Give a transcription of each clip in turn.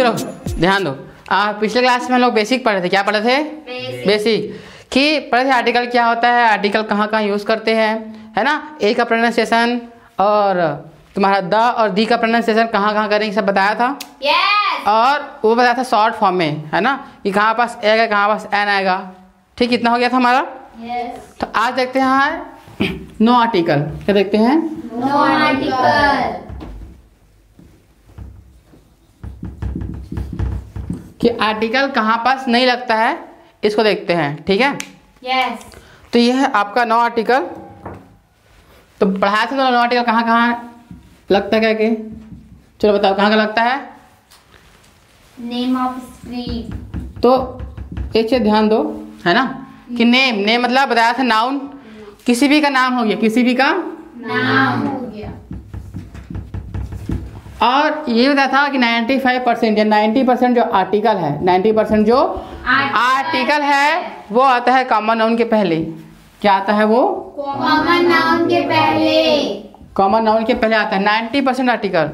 चलो ध्यान दो। आ, पिछले क्लास में हम लोग बेसिक पढ़े थे क्या पढ़े थे? बेसिक कि पढ़े थे आर्टिकल क्या होता है आर्टिकल कहाँ कहाँ यूज़ करते हैं है ना? ए का प्रोनाउंसिएशन और तुम्हारा द और दी का प्रोनाउंसिएशन कहाँ कहाँ करेंगे सब बताया था? यस और वो बताया था शॉर्ट फॉर्म में है ना? कि कहाँ पास ए आएगा कहाँ पास एन आएगा। ठीक इतना हो गया था हमारा? यस तो आज देखते हैं नो आर्टिकल क्या देखते हैं? नो आर्टिकल कि आर्टिकल कहाँ पास नहीं लगता है इसको देखते हैं ठीक है? यस तो ये है आपका नो आर्टिकल तो पढ़ाया था तो नो आर्टिकल कहाँ कहाँ लगता है क्या के? चलो बताओ कहाँ का लगता है? नेम ऑफ़ स्ट्रीट तो एक चीज़ ध्यान दो है ना? कि नेम नेम मतलब बताया था नाउन किसी भी का नाम हो गया किसी भी का? नाम और ये बताया था कि 95 परसेंट या 90 परसेंट जो आर्टिकल है 90 परसेंट जो आर्टिकल है वो आता है कॉमन नाउन के पहले। क्या आता है वो? कॉमन नाउन के पहले। कॉमन नाउन के पहले आता है 90 परसेंट आर्टिकल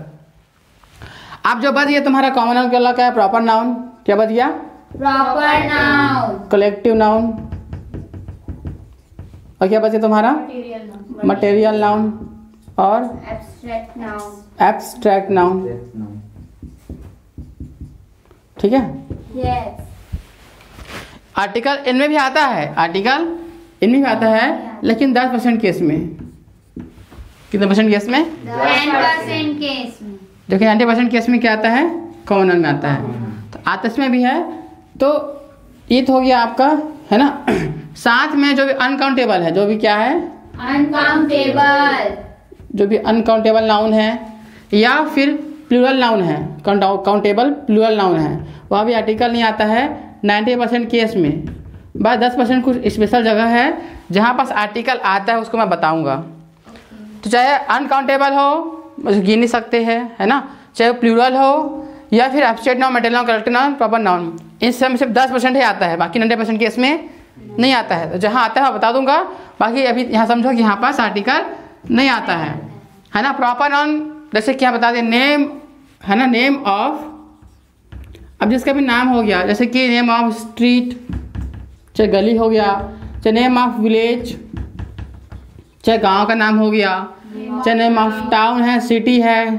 आप जो बच गया तुम्हारा कॉमन नाउन क्या क्या है? प्रॉपर नाउन क्या बच गया? प्रॉपर नाउन कलेक्टिव नाउन और क्या बचे तुम्हारा? मटेरियल नाउन और एब्स्ट्रैक्ट नाउन एब्स्ट्रैक्ट नाउन ठीक है? यस आर्टिकल इनमें भी आता है। आर्टिकल इनमें भी आता है लेकिन 10 परसेंट केस में। कितने परसेंट केस में? केस में। जो कि 90 परसेंट केस में क्या आता है? कॉमन में आता है। तो आतस में भी है। तो ये तो हो गया आपका है ना? साथ में जो भी अनकाउंटेबल है जो भी क्या है? अनकाउंटेबल जो भी अनकाउंटेबल नाउन है, या फिर प्लूरल नाउन है काउंटेबल प्लूरल नाउन है। वह भी आर्टिकल नहीं आता है 90 परसेंट केस में। बस 10 परसेंट कुछ स्पेशल जगह है, जहाँ पास आर्टिकल आता है, उसको मैं बताऊँगा। तो चाहे अनकाउंटेबल हो गिन नहीं सकते हैं, है ना? चाहे प्लूरल हो, या फिर abstract noun material noun collective noun proper noun इन सब में सिर्फ़ दस परसेंट ही आता है, बाकी नब्बे परसेंट केस में नहीं आता है। तो जहाँ आता है मैं बता दूँगा। बाकी अभी यहाँ समझो कि यहाँ पास आर्टिकल नहीं आता है। है ना? प्रॉपर नाउन जैसे क्या बता दें नेम है ना? नेम ऑफ़ अब जिसका भी नाम हो गया, जैसे कि नेम ऑफ़ स्ट्रीट चाहे गली हो गया, चाहे नेम ऑफ़ विलेज चाहे गाँव का नाम हो गया, चाहे नेम ऑफ़ टाउन है सिटी है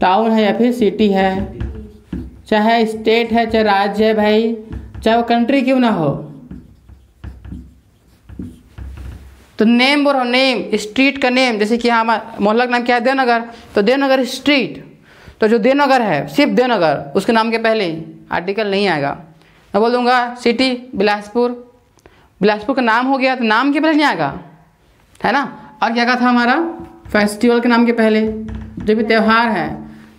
टाउन है या फिर सिटी है, चाहे स्टेट है, चाहे राज्य है भाई, चाहे वो कंट्री क्यों ना हो। तो नेम बोल बोलो नेम स्ट्रीट का नेम जैसे कि हमारा मोहल्ला का नाम क्या है? देवनगर। तो देवनगर स्ट्रीट तो जो देवनगर है, सिर्फ़ देवनगर, उसके नाम के पहले ही आर्टिकल नहीं आएगा। मैं बोल दूँगा सिटी बिलासपुर। बिलासपुर का नाम हो गया तो नाम के पहले नहीं आएगा, है ना? और क्या कहा था हमारा? फेस्टिवल के नाम के पहले। जो भी त्यौहार है,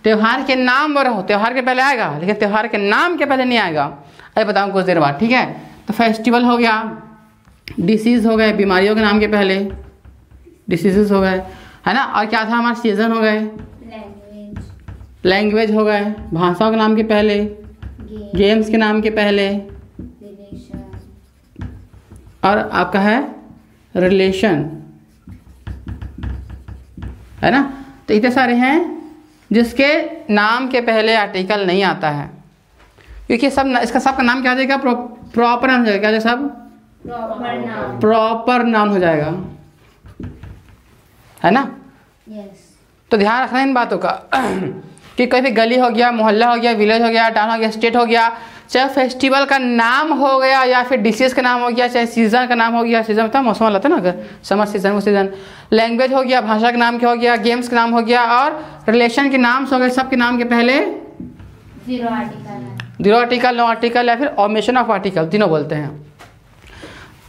त्यौहार के नाम पर हो त्यौहार के पहले आएगा, लेकिन त्यौहार के नाम के पहले नहीं आएगा। अरे बताऊँ कुछ देर बाद, ठीक है? तो फेस्टिवल हो गया। डिसीज़ हो गए बीमारियों के नाम के पहले। डिसीजेस हो गए है ना? और क्या था हमारा सीज़न हो गए? लैंग्वेज हो गए भाषाओं के नाम के पहले गेम्स के नाम के पहले। और आपका है? रिलेशन है ना? तो इतने सारे हैं जिसके नाम के पहले आर्टिकल नहीं आता है। क्योंकि सब इसका सबका नाम क्या हो जाएगा? प्रॉपर नाम हो जाएगा क्या हो जाएगा सब? प्रॉपर नाउन नाम हो जाएगा है ना यस तो ध्यान रखना इन बातों का कि कोई भी गली हो गया मोहल्ला हो गया विलेज हो गया टाउन हो गया स्टेट हो गया चाहे फेस्टिवल का नाम हो गया या फिर डिशेज का नाम हो गया चाहे सीज़न का नाम हो गया सीज़न मतलब मौसम वाला था ना अगर समर सीज़न वो सीज़न लैंग्वेज हो गया भाषा के नाम के हो गया गेम्स का नाम हो गया और रिलेशन के नाम हो गए सबके नाम के पहले zero article zero article no article या फिर ऑमेशन ऑफ़ आर्टिकल तीनों बोलते हैं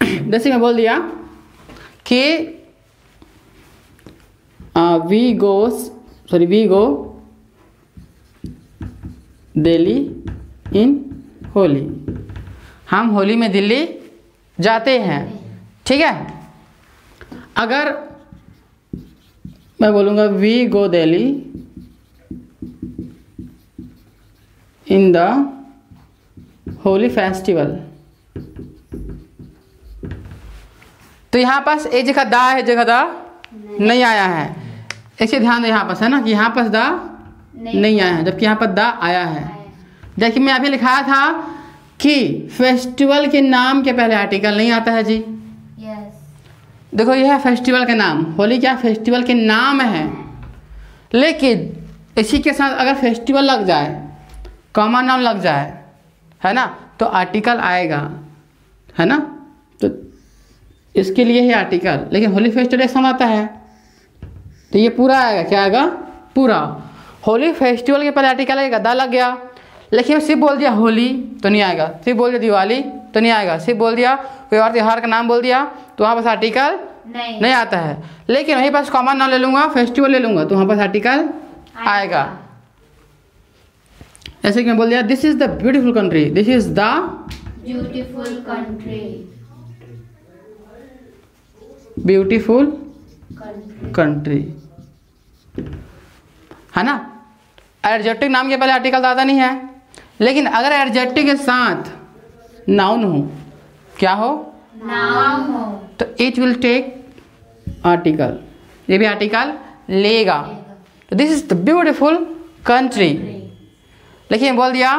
जैसे मैं बोल दिया कि we goes sorry we go Delhi in Holi हम होली में दिल्ली जाते हैं। ठीक है? अगर मैं बोलूँगा we go Delhi in the Holi festival तो यहाँ पास एक जगह दा है जगह दा नहीं नहीं आया है। ऐसे ध्यान दे यहाँ पास है ना कि यहाँ पास दा नहीं। नहीं आया है जबकि यहाँ पर दा आया है। देखिए मैं अभी लिखाया था कि फेस्टिवल के नाम के पहले आर्टिकल नहीं आता है जी। देखो यह है फेस्टिवल के नाम। होली क्या फेस्टिवल के नाम है। लेकिन इसी के साथ अगर फेस्टिवल लग जाए कॉमन नाम लग जाए है ना तो आर्टिकल आएगा है ना। इसके लिए ही आर्टिकल लेकिन होली फेस्टिवल एक साथ आता है। तो ये पूरा आएगा। क्या आएगा? पूरा। होली फेस्टिवल के पहले आर्टिकल आएगा दा लग गया। लेकिन सिर्फ़ बोल दिया होली तो नहीं आएगा। सिर्फ़ बोल दिया दिवाली तो नहीं आएगा। सिर्फ़ बोल दिया कोई और त्योहार का नाम बोल दिया तो वहाँ पास आर्टिकल नहीं। नहीं आता है। लेकिन वहीं पास कॉमन नाम ले लूँगा फेस्टिवल ले लूँगा तो वहाँ पास आर्टिकल आएगा। ऐसे कि मैं बोल दिया? This is the beautiful country this is the beautiful country beautiful country. है ना? एडजेक्टिव नाम के पहले आर्टिकल तो आता नहीं है। लेकिन अगर एडजेक्टिव के साथ नाउन हो क्या हो? नाम हो। तो इट विल टेक आर्टिकल ये भी आर्टिकल लेगा। तो this is the beautiful country लेकिन बोल दिया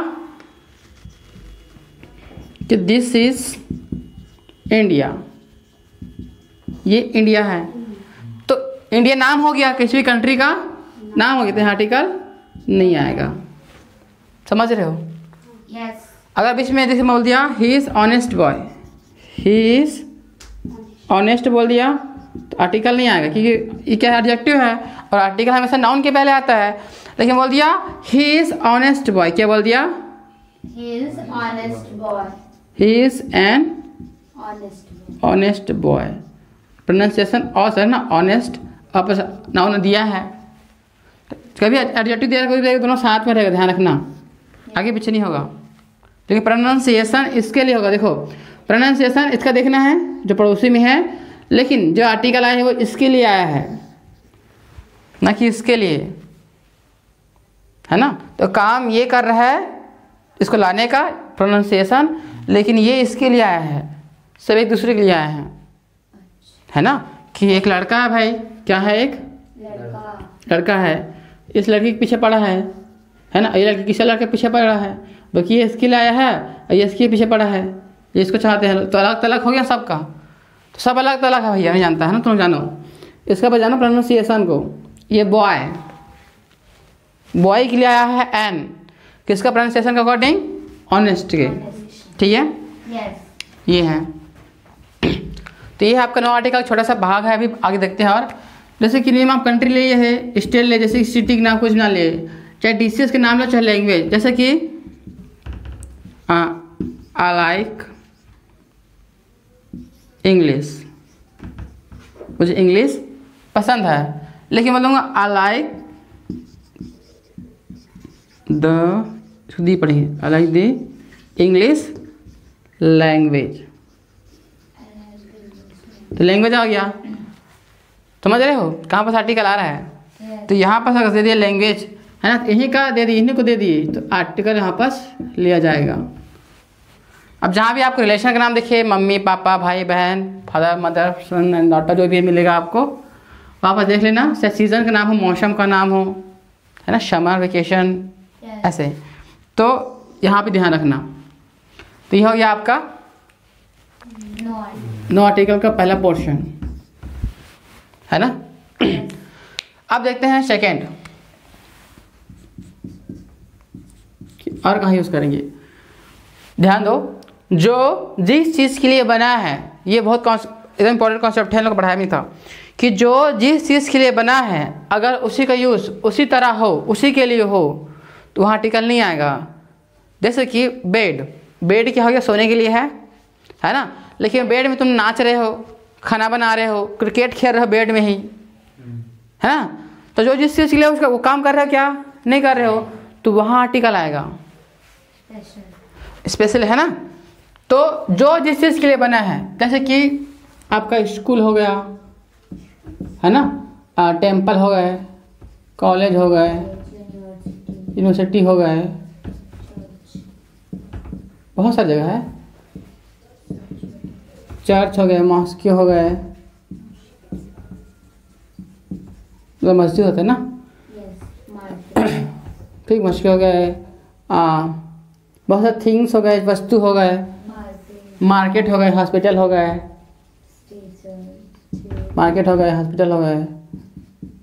कि दिस इज़ इंडिया ये इंडिया है। तो इंडिया नाम हो गया किसी भी कंट्री का नाम हो गया तो आर्टिकल नहीं आएगा। समझ रहे हो? यस अगर बीच में जैसे बोल दिया he is honest boy he is honest बोल दिया तो आर्टिकल नहीं आएगा क्योंकि ये क्या एडजेक्टिव है और आर्टिकल हमेशा नाउन के पहले आता है। लेकिन बोल दिया ही इज़ ऑनेस्ट बॉय क्या बोल दिया? He is an honest boy pronunciation और है ना ऑनेस्ट आपस नाउन दिया है। कभी एडजेक्टिव दिया कभी दोनों साथ में रहेगा, ध्यान रखना। आगे पीछे नहीं होगा। लेकिन प्रोनाउंसिएशन इसके लिए होगा। देखो प्रोनाउंसिएशन इसका देखना है, जो पड़ोसी में है, लेकिन जो आर्टिकल आया है, वो इसके लिए आया है। ना कि इसके लिए। है ना? तो काम ये कर रहा है, इसको लाने का प्रोनाउंसिएशन लेकिन ये इसके लिए आया है। सब एक दूसरे के लिए आए हैं। है ना? कि एक लड़का है भाई। क्या है एक? लड़का। लड़का है। इस लड़की के पीछे पड़ा है। है ना? ये लड़की किसी लड़के के पीछे पड़ा है। बाकी ये इसके लिए आया है और ये इसके पीछे पड़ा है। ये इसको चाहते हैं। तो अलग तलग हो गया सबका। तो सब अलग तलग है भैया नहीं जानता है ना? तुम जानो। इसका बजानो प्रोनाउंसिएशन को। ये बॉय बॉय के लिए आया है एन किसका प्रोनाउंसिएशन के अकॉर्डिंग ऑनेस्ट के। ठीक है? ये है। तो ये आपका नौ आर्टिकल छोटा सा भाग है, अभी आगे देखते हैं और जैसे कि नेम आप कंट्री ले है स्टेट ले, जैसे सिटी के नाम कुछ ना ले, चाहे डीसीएस के नाम लो, चाहे लैंग्वेज जैसे कि आई लाइक इंग्लिश मुझे इंग्लिश पसंद है, लेकिन बोलूँगा आई लाइक द दी पढ़ी I like the English language तो लैंग्वेज आ गया। समझ रहे हो? कहाँ पर आर्टिकल आ रहा है? तो यहाँ पर अगर दे दिया लैंग्वेज है ना? तो यहीं का दे दिए इन्हीं को दे दिए तो आर्टिकल यहाँ पास लिया जाएगा। अब जहाँ भी आपको रिलेशन का नाम देखिए मम्मी पापा भाई बहन father mother son and daughter जो भी मिलेगा आपको वहाँ पर देख लेना चाहे सीज़न का नाम हो मौसम का नाम हो है ना? समर वेकेशन ऐसे। तो यहाँ पे ध्यान रखना। तो यह हो गया आपका नो आर्टिकल का पहला पोर्शन है ना? अब देखते हैं सेकेंड और कहाँ यूज़ करेंगे? ध्यान दो जो जिस चीज़ के लिए बना है ये बहुत एकदम इंपॉर्टेंट कॉन्सेप्ट है लोग पढ़ाया भी था कि जो जिस चीज़ के लिए बना है अगर उसी का यूज़ उसी तरह हो उसी के लिए हो तो वहाँ आर्टिकल नहीं आएगा। जैसे कि बेड बेड क्या हो गया? सोने के लिए है। है ना? लेकिन बेड में तुम नाच रहे हो खाना बना रहे हो क्रिकेट खेल रहे हो बेड में ही। है ना? तो जो जिस चीज़ के लिए उसका वो काम कर रहे हो क्या? नहीं कर रहे हो तो वहाँ आर्टिकल आएगा स्पेशल है ना? तो जो जिस चीज़ के लिए बना है जैसे कि आपका स्कूल हो गया है ना? आ, टेंपल हो गए कॉलेज हो गए यूनिवर्सिटी हो गए बहुत सारी जगह है। चर्च हो गए मॉस्क हो गए तो मस्जिद होते हैं ना? ठीक मछली हो गए बहुत सारे थिंग्स हो गए, वस्तु हो गए मार्केट हो गए हॉस्पिटल हो गए मार्केट हो गए हॉस्पिटल हो गए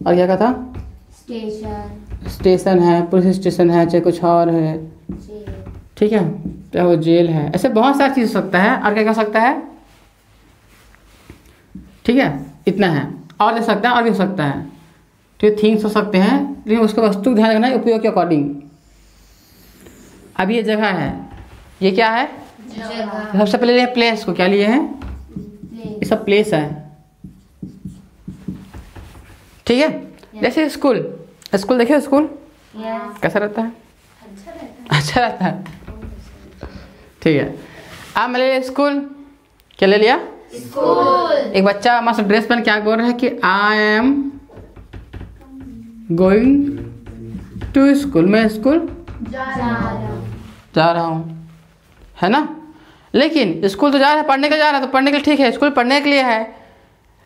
और क्या कहा था? स्टेशन है पुलिस स्टेशन है, चाहे कुछ और है। ठीक है चाहे वो जेल है। ऐसे बहुत सारी चीज़ हो सकता है, और क्या क्या हो सकता है? ठीक है? इतना है। और दे सकता है और भी हो सकता है। तो ये थिंग्स हो सकते हैं लेकिन उसको वस्तु ध्यान रखना है उपयोग के अकॉर्डिंग अब ये जगह है। ये क्या है? सबसे पहले लिए प्लेस को क्या लिए हैं? ये सब प्लेस है। ठीक है? जैसे स्कूल स्कूल देखिए स्कूल कैसा रहता है? अच्छा रहता है। ठीक है। आप मैं ले लिया स्कूल क्या ले लिया? स्कूल। एक बच्चा मस्त ड्रेस पहन क्या बोल रहा है कि I am going to school मैं स्कूल जा रहा हूँ। है। ना? लेकिन स्कूल तो जा रहा है पढ़ने के जा रहा है तो पढ़ने के लिए ठीक है स्कूल पढ़ने के लिए है।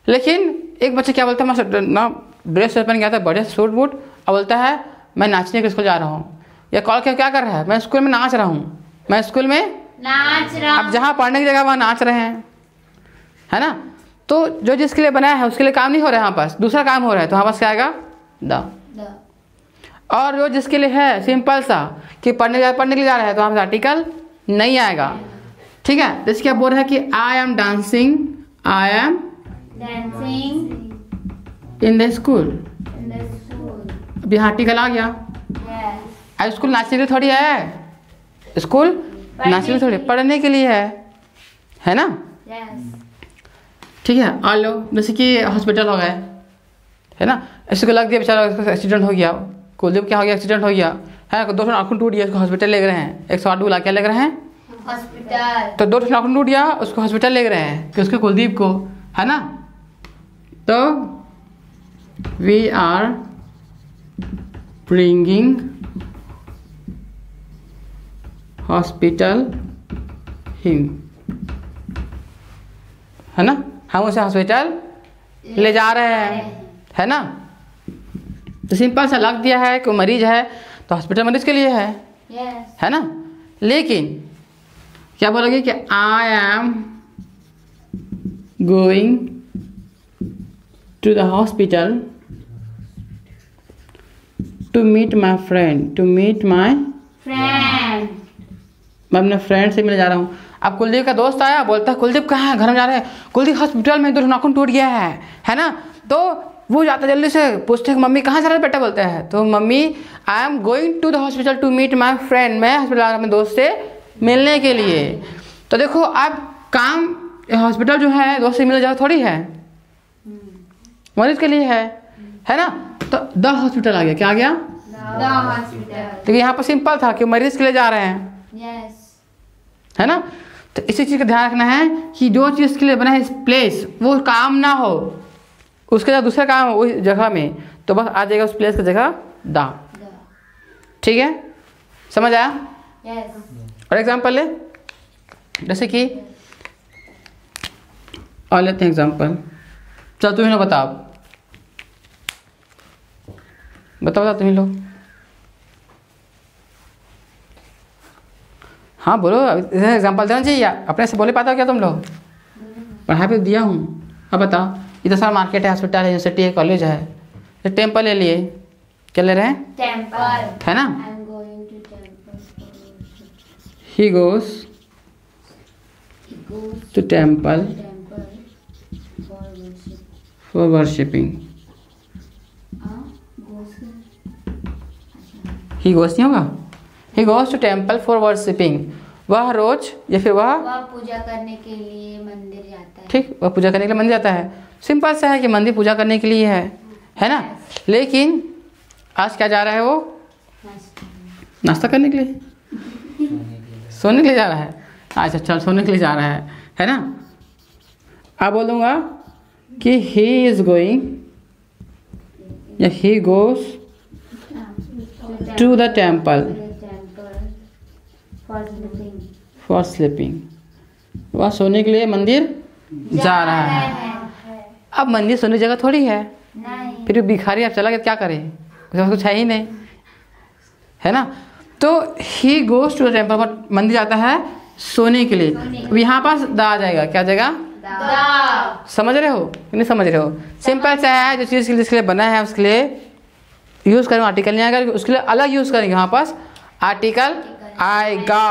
लेकिन एक बच्चा क्या बोलता है मस्त ना ड्रेस पहन गया था बढ़िया सूट बूट और बोलता है मैं नाचने के स्कूल जा रहा हूँ। या कॉल के क्या कर रहा है मैं स्कूल में नाच रहा हूँ। मैं स्कूल में नाच रहा अब जहाँ पढ़ने की जगह वहाँ नाच रहे हैं। है ना? तो जो जिसके लिए बनाया है उसके लिए काम नहीं हो रहा है यहाँ पास। दूसरा काम हो रहा है तो वहाँ पास क्या आएगा? द। और जो जिसके लिए है सिंपल सा कि पढ़ने जा पढ़ने के लिए जा रहा है तो पास आर्टिकल नहीं आएगा। ठीक है? जैसे क्या बोल रहा है कि I am dancing I am dancing in the school अब यहाँ आर्टिकल आ गया। Yes स्कूल नाचने के लिए थोड़ी है। स्कूल नाचने के लिए थोड़ी पढ़ने के लिए है। है ना? Yes ठीक है? और लो जैसे कि हॉस्पिटल हो गए। है ना? ऐसे को लग दिया बेचारा उसका एक्सीडेंट हो गया। कुलदीप क्या हो गया? एक्सीडेंट हो गया। है दो ठो नाखून टूट गया उसको हॉस्पिटल ले गए हैं। एक सौ आठ बुला क्या ले रहे हैं। Hospital तो दो ठो नाखून टूट गया उसको हॉस्पिटल ले रहे हैं। कि उसके कुलदीप को। है ना? तो we are bringing hospital him है ना? हम उसे हॉस्पिटल ले जा रहे हैं है ना? तो सिंपल सा लग दिया है कि वो मरीज़ है तो हॉस्पिटल मरीज़ के लिए है yes. है ना? लेकिन क्या बोलोगे कि I am going to the hospital to meet my friend to meet my friend मैं अपने फ्रेंड से मिलने जा रहा हूँ। अब कुलदीप का दोस्त आया बोलता है कुलदीप कहाँ है? घर में जा रहे हैं। कुलदीप हॉस्पिटल में दो नाखून टूट गया है है ना? तो वो जाता जल्दी से पूछते हैं मम्मी कहाँ जा रहे हो बेटा बोलते हैं? तो mummy I am going to the hospital to meet my friend मैं हॉस्पिटल अपने दोस्त से मिलने के लिए। तो देखो अब काम हॉस्पिटल जो है दोस्त से मिलने जाओ थोड़ी है। मरीज़ के लिए है है ना? तो द हॉस्पिटल आ गया। क्या आ गया? Hospital. तो यहाँ पर सिंपल था कि मरीज़ के लिए जा रहे हैं। Yes. है ना? तो इसी चीज़ का ध्यान रखना है कि जो चीज़ के लिए बना है प्लेस वो काम ना हो। उसके जगह दूसरा काम हो उस जगह में तो बस आ जाएगा उस प्लेस की जगह दा। ठीक है? समझ आया? Yes. और एग्ज़ाम्पल ले। जैसे कि और लेते हैं एग्ज़ाम्पल चल तुम्हें लोग बताओ। बताओ बताओ तुम्हें लोग हाँ बोलो एग्ज़ाम्पल देना चाहिए अपने से बोले पाता हो क्या तुम लोग? पढ़ाई भी दिया हूँ। अब बताओ इधर सारा मार्केट है हॉस्पिटल है यूनिवर्सिटी है कॉलेज है। तो टेंपल ले लिए। क्या ले रहे हैं? है ना. He goes to temple. For worshipping he goes नहीं होगा? He goes to temple for worshipping वह रोज या फिर वह पूजा करने के लिए मंदिर जाता है। ठीक वह पूजा करने के लिए मंदिर जाता है। सिंपल सा है कि मंदिर पूजा करने के लिए है है ना? लेकिन आज क्या जा रहा है वो? नाश्ता करने के लिए। सोने के लिए जा रहा है। अच्छा चल सोने के लिए जा रहा है है ना? अब बोलूँगा कि ही इज़ गोइंग या he goes to the temple. For sleeping वह सोने के लिए मंदिर जा रहा है। अब मंदिर सोने की जगह थोड़ी है। नहीं। फिर वो भिखारी अब चला गया तो क्या करे? कुछ है ही नहीं। है ना? तो he goes to temple but मंदिर जाता है सोने के लिए। अब यहाँ पास दा आ जाएगा। क्या जाएगा समझ रहे हो? कि नहीं समझ रहे हो? सिंपल सा है जो चीज़ के लिए जिसके लिए बना है उसके लिए यूज़ करेंगे आर्टिकल नहीं आएगा उसके लिए अलग यूज़ करेंगे यहाँ पास आर्टिकल आएगा।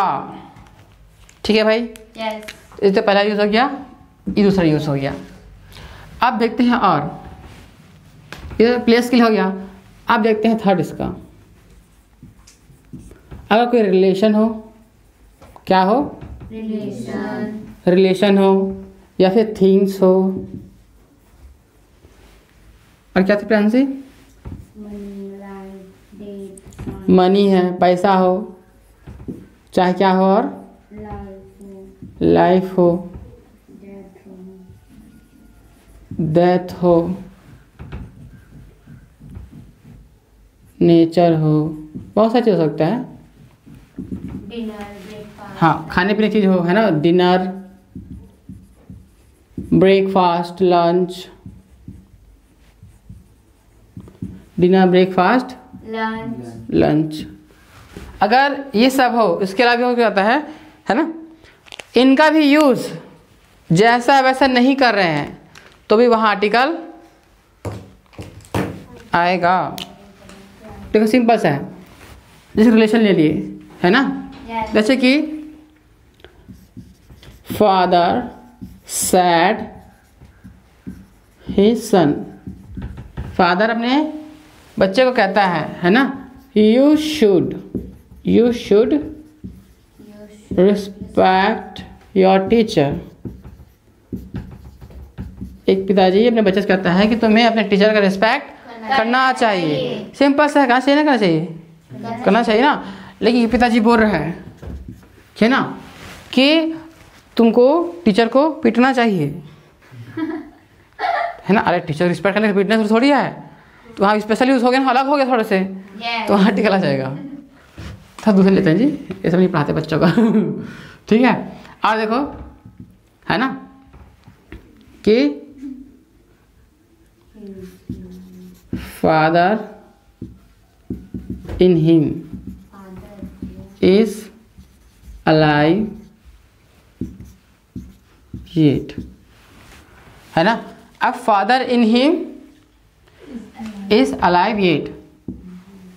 ठीक है भाई? यस ये तो पहला यूज़ हो गया ये दूसरा यूज़ हो गया। अब देखते हैं और। ये प्लेस के लिए हो गया। अब देखते हैं थर्ड इसका। अगर कोई रिलेशन हो क्या हो? रिलेशन रिलेशन हो या फिर थिंग्स हो। और क्या था प्रियांशी डेट मनी है पैसा हो। चाहे क्या हो और? लाइफ हो। डेथ डेथ हो। नेचर हो। बहुत सारी चीज़ हो सकता है। हाँ खाने पीने चीज़ हो है ना? Dinner breakfast lunch dinner breakfast lunch lunch अगर ये सब हो इसके अलावा भी हो क्या होता है? है ना? इनका भी यूज़ जैसा वैसा नहीं कर रहे हैं तो भी वहाँ आर्टिकल आएगा। देखो सिंपल सा है। जैसे रिलेशन ले लिए है ना? जैसे कि father said he son father अपने बच्चे को कहता है है ना? You should you should respect your teacher एक पिताजी अपने बच्चे से कहता है कि तुम्हें अपने टीचर का रिस्पेक्ट करना चाहिए। सिंपल सा है कहाँ चाहिए ना करना चाहिए करना चाहिए ना। लेकिन ये पिताजी बोल रहे हैं है ना कि तुमको टीचर को पीटना चाहिए। है ना? अरे टीचर रिस्पेक्ट करने से पीटने थोड़ी है। तो वहाँ स्पेशल यूज़ हो गया ना अलग हो गया थोड़े से। तो वहाँ टिकला जाएगा। था दूसरे लेते हैं जी, ये सब नहीं पढ़ाते बच्चों का। ठीक है? और देखो, है ना? कि father in him is alive yet. है ना? अब father in him is alive yet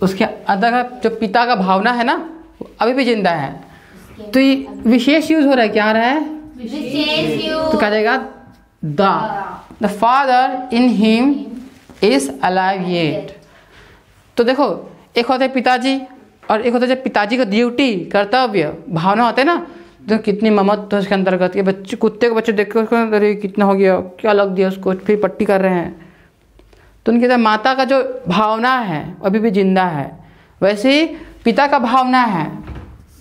उसके अंदर का जो पिता का भावना है ना अभी भी ज़िंदा है। तो ये विशेष यूज़ हो रहा है क्या आ रहा है? तो क्या जाएगा? The. The father in him is alive yet तो देखो एक होता है पिताजी और एक होता है जब पिताजी का ड्यूटी कर्तव्य भावना होते हैं ना तो कितनी ममत्व उसके अंतर्गत ये बच्चे कुत्ते को बच्चे देख कर उसको अरे कितना हो गया क्या लग दिया उसको फिर पट्टी कर रहे हैं। तो उनके साथ माता का जो भावना है अभी भी ज़िंदा है। वैसे ही पिता का भावना है।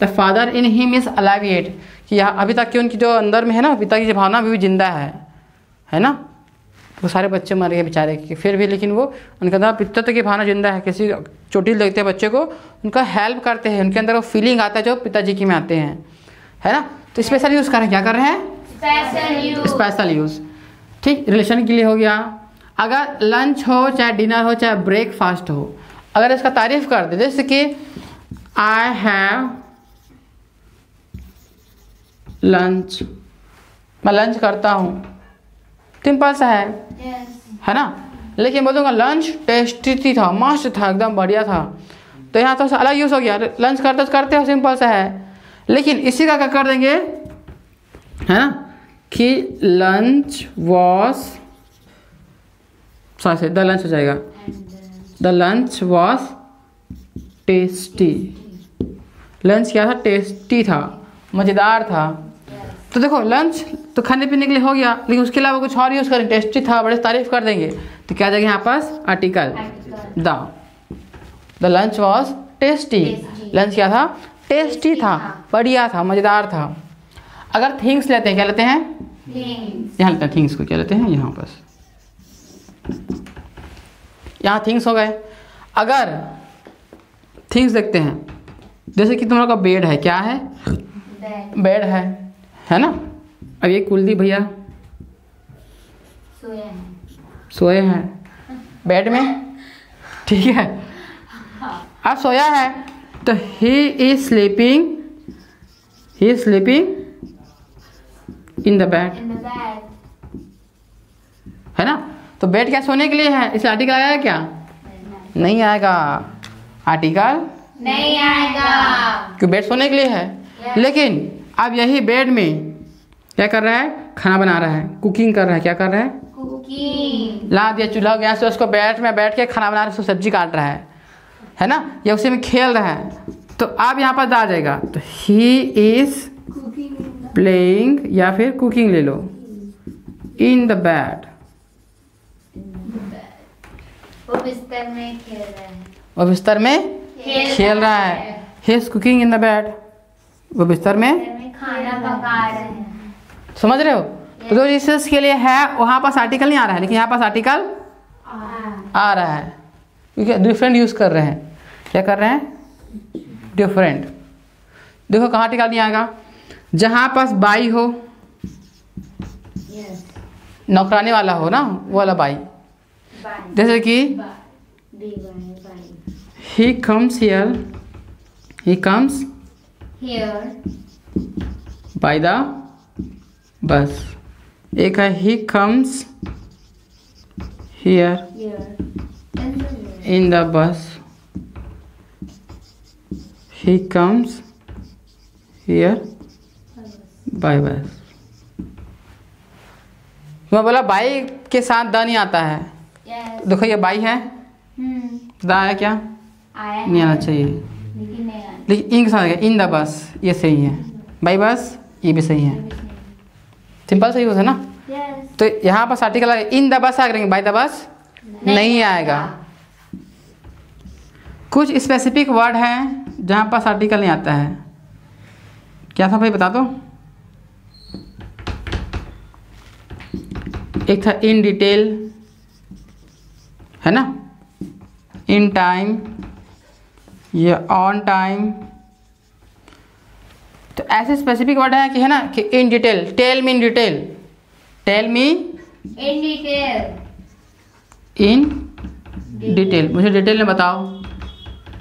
The father in he is alive yet कि यहाँ अभी तक की उनकी जो अंदर में है ना पिता की जो भावना अभी भी ज़िंदा है। है ना? वो सारे बच्चे मर गए बेचारे के। फिर भी लेकिन वो उनके अंदर पितृत्व की भावना ज़िंदा है। किसी चोटिल देखते हैं बच्चे को उनका हेल्प करते हैं। उनके अंदर वो फीलिंग आता है जो पिताजी की में आते हैं। है ना? तो स्पेशल यूज़ कर। रहे हैं क्या कर रहे हैं? स्पेशल यूज़ ठीक? रिलेशन के लिए हो गया। अगर लंच हो चाहे डिनर हो चाहे ब्रेकफास्ट हो अगर इसका तारीफ़ कर दे जैसे कि आई हैव लंच मैं लंच करता हूँ। सिंपल सा है। यस है ना? लेकिन बोलूँगा लंच टेस्टी था मस्त था एकदम बढ़िया था। तो यहाँ तो अलग यूज़ हो गया। लंच करते करते हो सिंपल सा है। लेकिन इसी का क्या कर देंगे? है ना? कि lunch was sorry the lunch हो जाएगा। The lunch was tasty. Lunch क्या था? टेस्टी था। मज़ेदार था। तो देखो लंच तो खाने पीने के लिए हो गया लेकिन उसके अलावा कुछ और यूज़ करें। टेस्टी था बड़े तारीफ़ कर देंगे। तो क्या जाएगा यहाँ पास? Article. The. The lunch was tasty. Lunch क्या था? टेस्टी था बढ़िया था मज़ेदार था। अगर थिंग्स लेते हैं क्या लेते हैं? यहाँ लेते हैं थिंग्स को क्या लेते हैं? यहाँ पास। यहाँ थिंग्स हो गए। अगर थिंग्स देखते हैं जैसे कि तुम लोग का बेड है क्या है? बेड है है ना? अब ये कुलदीप भैया सोया है। सोए हैं। बेड में? ठीक है। अब सोया है तो he is sleeping he is sleeping in the bed. है ना? तो बेड क्या सोने के लिए है इस आर्टिकल आया है क्या? नहीं आएगा। आर्टिकल नहीं आएगा। क्यों बेड सोने के लिए है? लेकिन अब यही बेड में क्या कर रहा है? खाना बना रहा है। कुकिंग कर रहा है। क्या कर रहा है? Cooking. ला दिया चूल्हा गैस से उसको बैठ में बैठ के खाना बना रहा है उसको सब्ज़ी काट रहा है। है ना? या उसी में खेल रहा है। तो अब यहाँ पर आ जाएगा। तो ही इज़ प्लेइंग या फिर कुकिंग ले लो। इन द बेड वो बिस्तर में खेल रहे हैं। वो बिस्तर में खेल खेल रहा है। He. Is cooking in the bed वो बिस्तर में खाना पका रहे हैं। समझ रहे हो? तो जो जिस के लिए है वहाँ पास आर्टिकल नहीं आ रहा है लेकिन यहाँ पास आर्टिकल आ रहा है। क्योंकि डिफरेंट यूज़ कर रहे हैं। क्या कर रहे हैं? डिफरेंट देखो कहाँ आर्टिकल नहीं आएगा। जहाँ पास बाई हो. नौकरानी वाला हो ना वो वाला बाई. जैसे कि. He comes here he comes. By the bus एक है he comes here in the bus. He comes here by bus. मैं बोला बाई के साथ द नहीं आता है Yes. देखो ये बाई है। हम्म। द आया क्या? आया नहीं आना चाहिए। लेकिन इन के साथ इन द बस ये सही है। बाई बस ये भी सही है। सिंपल सही होता है ना? Yes. तो यहाँ पर आर्टिकल इन द बस आ करेंगे। बाई द बस नहीं आएगा। कुछ स्पेसिफिक वर्ड हैं जहाँ पास आर्टिकल नहीं आता है। क्या था भाई बता दो। एक था इन डिटेल है ना? इन टाइम या ऑन टाइम तो ऐसे स्पेसिफिक वर्ड है कि है ना कि in detail tell me in detail tell me In detail. In detail मुझे डिटेल में बताओ।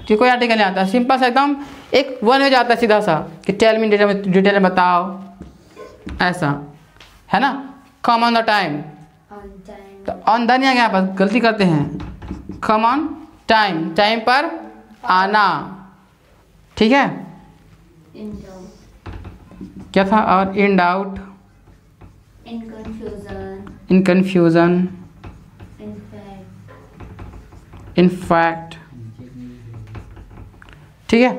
कि कोई आर्टिकल नहीं आता। सिंपल सा एकदम एक वन हो जाता है सीधा सा। कि टेल मी डिटेल में डिटेल में बताओ। ऐसा। है ना? Come on the time. तो ऑन द नहीं आ गया यहाँ पर गलती करते हैं। कम ऑन टाइम टाइम पर आना। ठीक है? क्या था? और in doubt in confusion in fact ठीक है?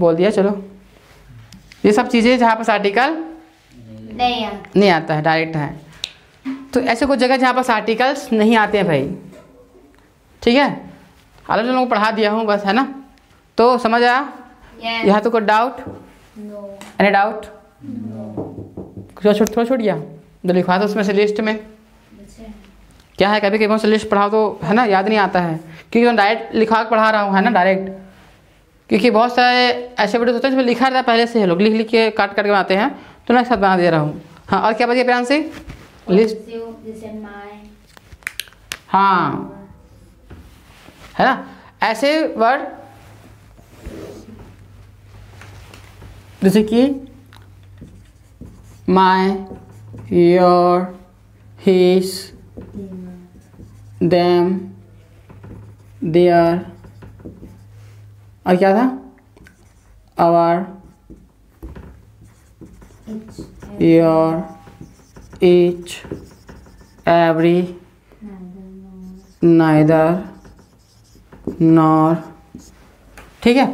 बोल दिया चलो। ये सब चीज़ें जहाँ पर आर्टिकल नहीं नहीं आता है डायरेक्ट है। तो ऐसे कुछ जगह जहाँ पास आर्टिकल्स नहीं आते हैं भाई। ठीक है? अलग लोगों को पढ़ा दिया हूँ बस है ना? तो समझ आया? Yes. यहाँ तो कोई डाउट No. एनी डाउट कुछ छोड़ थोड़ा छूट गया? जो लिखवा था उसमें से लिस्ट में। अच्छा। क्या है? कभी कभी से लिस्ट पढ़ाओ तो है ना? याद नहीं आता है। क्योंकि मैं डायरेक्ट लिखा पढ़ा रहा हूँ है ना? डायरेक्ट क्योंकि बहुत सारे ऐसे वीडियो होते हैं जिसमें लिखा रहता है पहले से है। लोग लिख लिख के काट काट के बनाते हैं। तो मैं एक साथ बना दे रहा हूँ। हाँ और क्या बताइए प्यान से लिस्ट. हाँ। है ना? ऐसे वर्ड जैसे कि my your his them there और क्या था? Our your each every neither nor. ठीक है?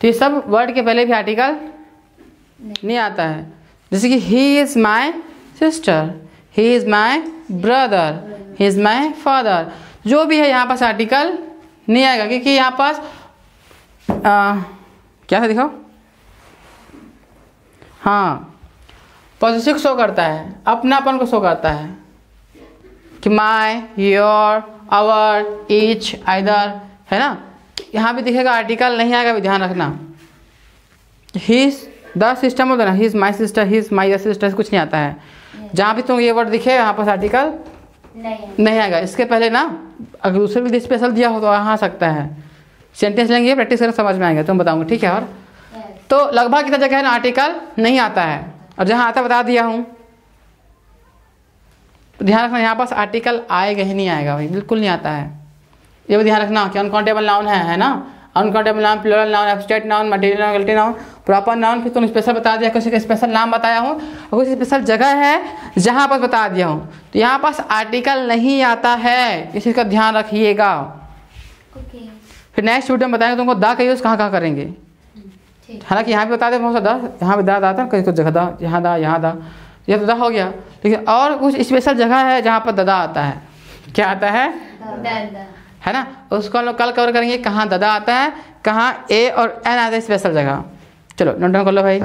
तो ये सब वर्ड के पहले भी आर्टिकल नहीं। नहीं आता है। जैसे कि he is my sister he is my brother he is my father जो भी है यहाँ पास आर्टिकल नहीं आएगा क्योंकि यहाँ पास आ, क्या है दिखाओ हाँ पॉजिटिव शो करता है अपनापन को शो करता है। कि my your our each either है ना? यहाँ भी दिखेगा आर्टिकल नहीं आएगा भी ध्यान रखना। हिज द सिस्टम होता है ना his my sister his my sister कुछ नहीं आता है। जहाँ भी तुम ये वर्ड दिखे यहाँ पर आर्टिकल नहीं। नहीं आएगा। इसके पहले ना अगर दूसरे भी स्पेशल दिया हो तो यहाँ आ सकता है। सेंटेंस लेंगे प्रैक्टिस करें समझ में आएँगे तुम बताऊँगा ठीक है और? तो लगभग कितना जगह है ना आर्टिकल नहीं आता है। और जहाँ आता बता दिया हूँ। तो ध्यान रखना यहाँ पास आर्टिकल आएगा ही नहीं आएगा भाई बिल्कुल नहीं आता है। ये भी ध्यान रखना कि अनकाउंटेबल नाउन है है ना? Uncountable noun plural noun abstract noun material noun गलती नाउन प्रॉपर नाउन फिर तुम स्पेशल बता दिया कुछ स्पेशल नाम बताया हूँ और कुछ स्पेशल जगह है जहाँ पास बता दिया हूँ। तो यहाँ पास आर्टिकल नहीं आता है इस चीज़ का ध्यान रखिएगा। Okay. फिर नेक्स्ट वीडियो में बताएँगे तुमको दा का यूज़ कहाँ कहाँ करेंगे। हालाँकि यहाँ भी बता दे बहुत सा दा यहाँ पे दा दाता है कहीं कुछ जगह दा यहाँ दा यहाँ दा यह तो दा हो गया। लेकिन और कुछ स्पेशल जगह है जहाँ पर ददा आता है। क्या आता है? है ना? उसको हम लोग कल कवर करेंगे कहाँ ददा आता है कहाँ ए और एन आता है स्पेशल जगह। चलो नोट डाउन कर लो भाई।